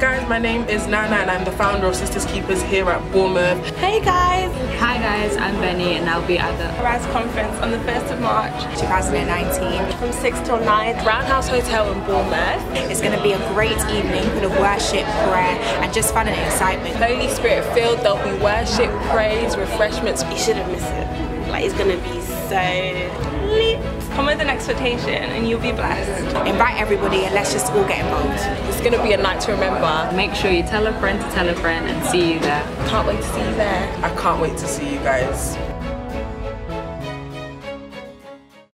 guys, my name is Nana and I'm the founder of Sisters Keepers here at Bournemouth. Hey guys! Hi guys, I'm Benny and I'll be at the Arise Conference on the 1st of March 2019 from 6 till 9 Roundhouse Hotel in Bournemouth. It's going to be a great evening full of worship, prayer and just fun and excitement. Holy Spirit filled, there'll be worship, praise, refreshments. You shouldn't miss it. Like it's going to be so. Come with an expectation and you'll be blessed. Invite everybody and let's just all get involved. It's going to be a night to remember. Make sure you tell a friend to tell a friend and see you there. Can't wait to see you there. I can't wait to see you guys.